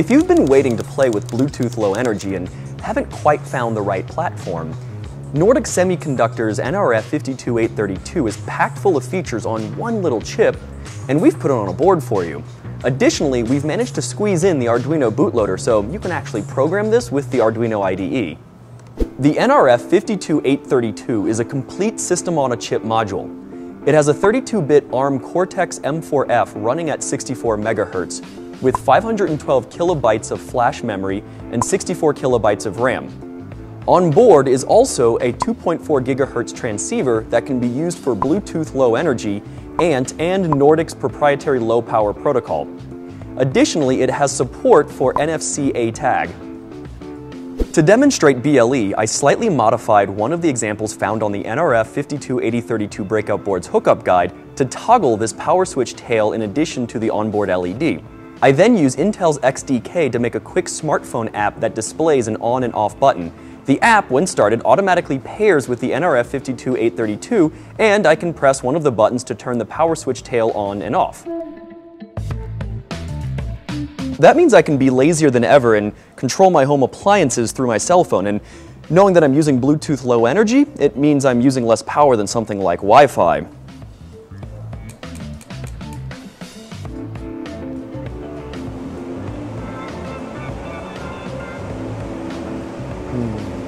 If you've been waiting to play with Bluetooth Low Energy and haven't quite found the right platform, Nordic Semiconductor's NRF52832 is packed full of features on one little chip, and we've put it on a board for you. Additionally, we've managed to squeeze in the Arduino bootloader so you can actually program this with the Arduino IDE. The NRF52832 is a complete system-on-a-chip module. It has a 32-bit ARM Cortex-M4F running at 64 MHz with 512 kilobytes of flash memory and 64 kilobytes of RAM. On board is also a 2.4 GHz transceiver that can be used for Bluetooth Low Energy ANT and Nordic's proprietary low power protocol. Additionally, it has support for NFC A tag. To demonstrate BLE, I slightly modified one of the examples found on the NRF 52832 breakout board's hookup guide to toggle this power switch tail in addition to the onboard LED. I then use Intel's XDK to make a quick smartphone app that displays an on and off button. The app, when started, automatically pairs with the NRF 52832, and I can press one of the buttons to turn the power switch tail on and off. That means I can be lazier than ever and control my home appliances through my cell phone. And knowing that I'm using Bluetooth low energy, it means I'm using less power than something like Wi-Fi. Hmm.